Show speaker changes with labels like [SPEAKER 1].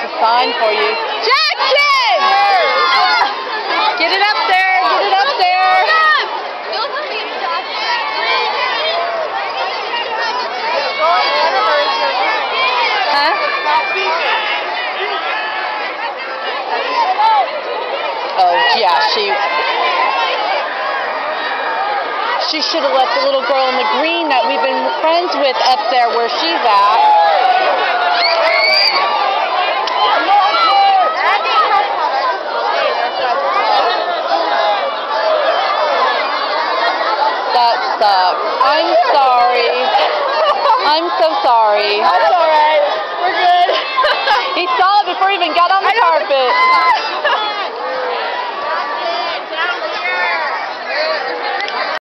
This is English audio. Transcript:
[SPEAKER 1] It's a sign for you. Jackson! Get it up there! Get it up there! Huh? Oh, yeah, she... She should have left the little girl in the green that we've been friends with up there where she's at. I'm sorry. I'm so sorry. That's alright.